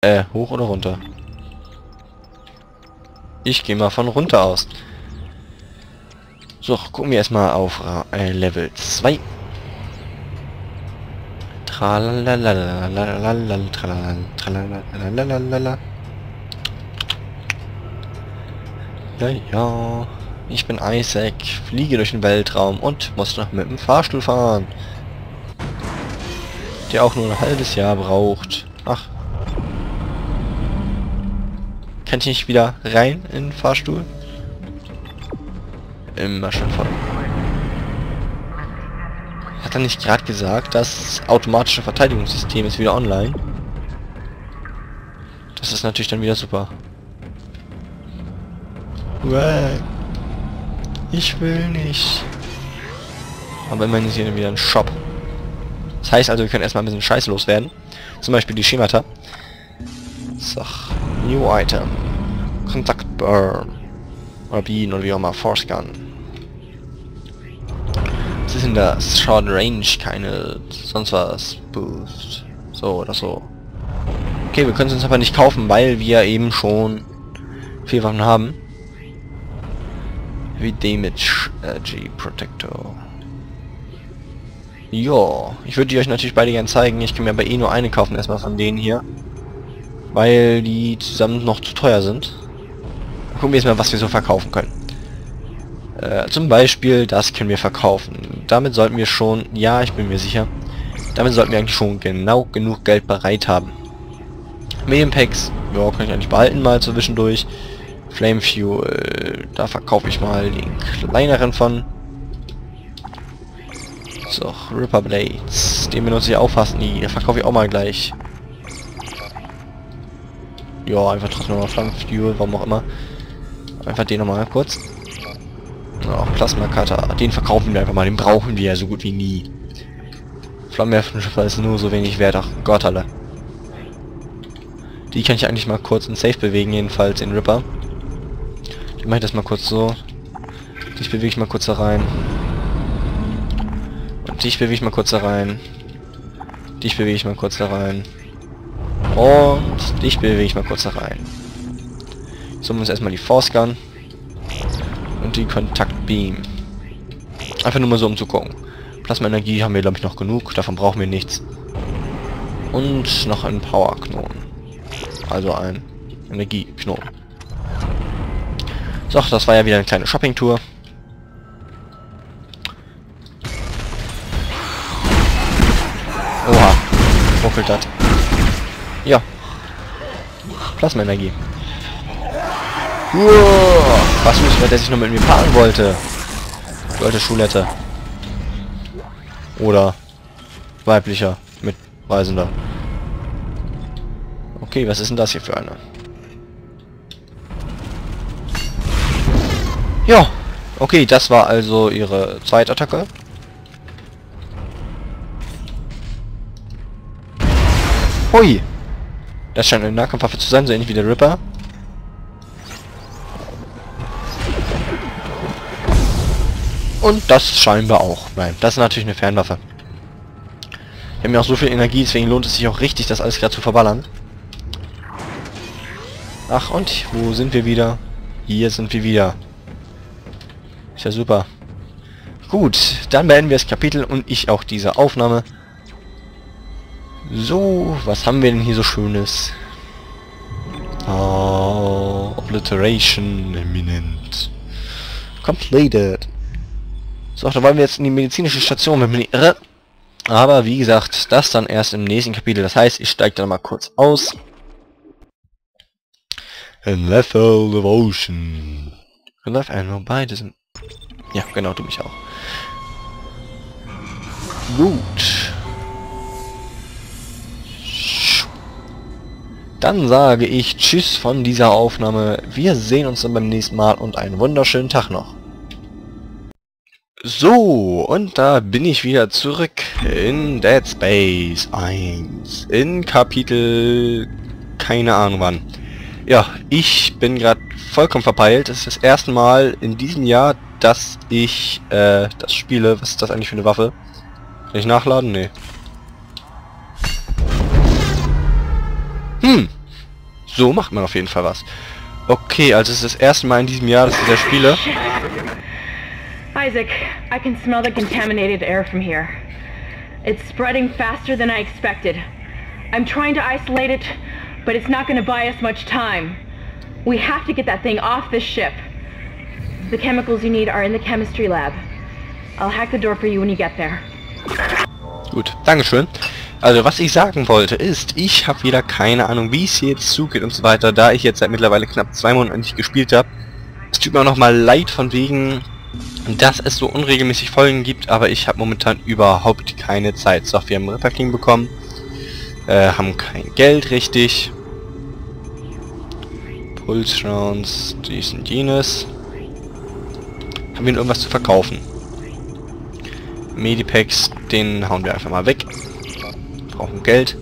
Äh, hoch oder runter? Ich gehe mal von runter aus. So, gucken wir erstmal auf äh, Level 2. Ja, ja. Ich bin Isaac, fliege durch den Weltraum und muss noch mit dem Fahrstuhl fahren. Der auch nur ein halbes Jahr braucht. Ach. Kann ich nicht wieder rein in den Fahrstuhl? Immer schon voll. Hat er nicht gerade gesagt, das automatische Verteidigungssystem ist wieder online? Das ist natürlich dann wieder super. Ich will nicht. Aber immerhin ist hier wieder ein Shop. Das heißt also, wir können erstmal ein bisschen Scheiß loswerden. Zum Beispiel die Schemata. So. New Item. Kontakt Burn. Oder Bean oder wie auch immer. Force Gun. Was ist denn das? Short Range, keine sonst was. Boost. So oder so. Okay, wir können es uns aber nicht kaufen, weil wir eben schon vier Waffen haben. Wie Damage äh, G Protector. Ja, ich würde die euch natürlich beide gerne zeigen. Ich kann mir aber eh nur eine kaufen, erstmal von denen hier. Weil die zusammen noch zu teuer sind. Gucken wir jetzt mal, was wir so verkaufen können. Äh, zum Beispiel, das können wir verkaufen. Damit sollten wir schon, ja, ich bin mir sicher, damit sollten wir eigentlich schon genau genug Geld bereit haben. Medium Packs, ja, kann ich eigentlich behalten mal zwischendurch. Flame Fuel, da verkaufe ich mal den kleineren von. So, Ripper Blades, den benutze ich auch fast nie, den verkaufe ich auch mal gleich. Ja, einfach trotzdem nochmal Flame Fuel, warum auch immer. Einfach den nochmal kurz. Ja, Plasma Cutter, den verkaufen wir einfach mal, den brauchen wir ja so gut wie nie. Flammenwerfer ist nur so wenig wert, ach Gott alle. Die kann ich eigentlich mal kurz in Safe bewegen, jedenfalls in Ripper. Ich mache das mal kurz so. Dich bewege ich mal kurz da rein. Und dich bewege ich mal kurz da rein. Dich bewege ich mal kurz da rein. Und dich bewege ich mal kurz da rein. So muss erstmal die Force Gun. Und die Kontakt Beam. Einfach nur mal so um zu gucken. Plasma-Energie haben wir glaube ich noch genug. Davon brauchen wir nichts. Und noch ein Power-Knoten. Also ein Energieknoten. So, das war ja wieder eine kleine Shopping-Tour. Oha, ruckelt das. Ja. Plasmaenergie. Uah, was muss der sich noch mit mir paaren wollte? Du alte Schulette. Oder weiblicher Mitreisender. Okay, was ist denn das hier für eine? Ja, okay, das war also ihre Zweitattacke. Hui! Das scheint eine Nahkampfwaffe zu sein, so ähnlich wie der Ripper. Und das scheinbar auch. Nein, das ist natürlich eine Fernwaffe. Wir haben ja auch so viel Energie, deswegen lohnt es sich auch richtig, das alles gerade zu verballern. Ach, und wo sind wir wieder? Hier sind wir wieder. Ist ja super. Gut, dann beenden wir das Kapitel und ich auch diese Aufnahme. So, was haben wir denn hier so Schönes? Oh, Obliteration Eminent. Completed. So, da wollen wir jetzt in die medizinische Station, wenn nicht irre. Aber wie gesagt, das dann erst im nächsten Kapitel. Das heißt, ich steige dann mal kurz aus. In Lethal Devotion. Life Animal, beide sind... Ja, genau, du mich auch. Gut. Dann sage ich Tschüss von dieser Aufnahme. Wir sehen uns dann beim nächsten Mal und einen wunderschönen Tag noch. So, und da bin ich wieder zurück in Dead Space 1. In Kapitel... keine Ahnung wann. Ja, ich bin gerade vollkommen verpeilt. Es ist das erste Mal in diesem Jahr, dass ich äh, das spiele. Was ist das eigentlich für eine Waffe? Kann ich nachladen? Nee. Hm. So macht man auf jeden Fall was. Okay, also es ist das erste Mal in diesem Jahr, dass ich das spiele. Isaac, I can smell the contaminated air from here. It's spreading faster than I expected. I'm trying to isolate it, but it's not going to buy us much time. We have to get that thing off this ship. The chemicals you need are in the chemistry lab. I'll hack the door for you when you get there. Gut, Dankeschön. Also was ich sagen wollte ist, ich habe wieder keine Ahnung, wie es hier jetzt zugeht und so weiter, da ich jetzt seit mittlerweile knapp zwei Monaten nicht gespielt habe. Es tut mir auch nochmal leid von wegen, dass es so unregelmäßig Folgen gibt, aber ich habe momentan überhaupt keine Zeit. So, wir haben Ripperking bekommen, äh, haben kein Geld richtig. Pulse Rounds, dies und jenes. Haben wir irgendwas zu verkaufen? Medipacks, den hauen wir einfach mal weg. Brauchen Geld.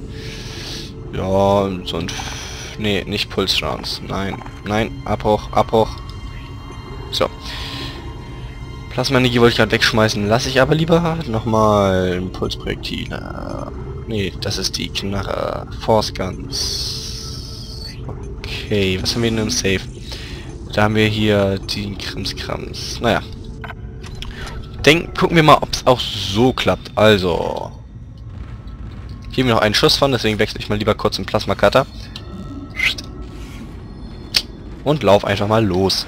Ja, so ein... Nee, nicht Rounds. Nein, nein, Abbruch, Abbruch. So. Plasmaenergie wollte ich gerade wegschmeißen. Lasse ich aber lieber nochmal Impulsprojektile. Nee, das ist die Knarre. Force Guns. Okay, was haben wir denn im Safe? Da haben wir hier die Krimskrams. Naja. Denk, gucken wir mal, ob es auch so klappt. Also. Haben wir noch einen Schuss von, deswegen wechsle ich mal lieber kurz den Plasma Cutter. Und lauf einfach mal los.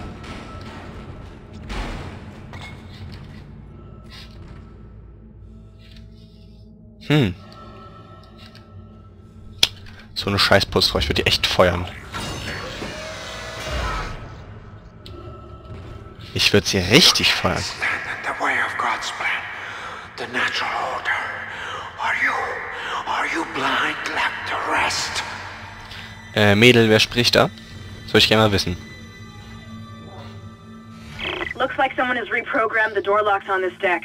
Hm. So eine scheiß Putzfrau, ich würde die echt feuern. Ich würde sie richtig feuern. Äh, Mädel, wer spricht da? Soll ich gerne mal wissen. Looks like someone has reprogrammed the door locks on this deck.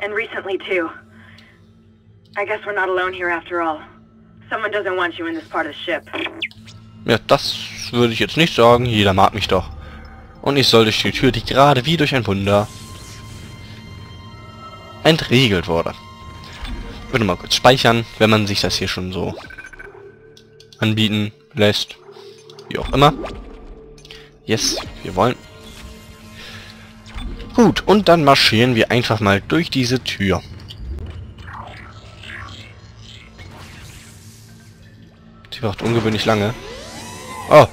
And recently too. I guess we're not alone here after all. Someone doesn't want you in this part of the ship. Ja, das würde ich jetzt nicht sagen. Jeder mag mich doch. Und ich soll durch die Tür, die gerade wie durch ein Wunder entriegelt wurde. Würde mal kurz speichern, wenn man sich das hier schon so anbieten lässt. Wie auch immer. Yes, wir wollen. Gut, und dann marschieren wir einfach mal durch diese Tür. Die braucht ungewöhnlich lange. Oh.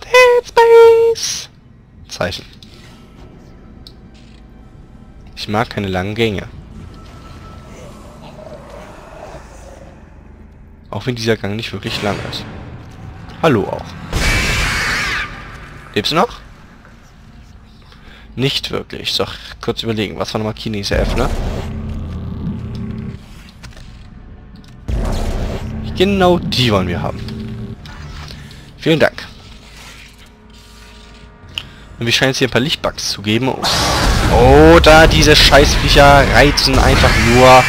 Dead Space. Zeichen. Ich mag keine langen Gänge. Auch wenn dieser Gang nicht wirklich lang ist. Hallo auch. Lebst du noch? Nicht wirklich. So, kurz überlegen. Was war nochmal F, ne? Genau die wollen wir haben. Vielen Dank. Und wir scheinen es hier ein paar Lichtbugs zu geben. Oder diese Scheißviecher reizen einfach nur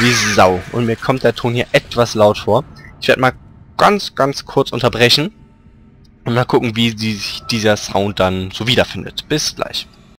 wie Sau. Und mir kommt der Ton hier etwas laut vor. Ich werde mal ganz, ganz kurz unterbrechen. Und mal gucken, wie sich dieser Sound dann so wiederfindet. Bis gleich.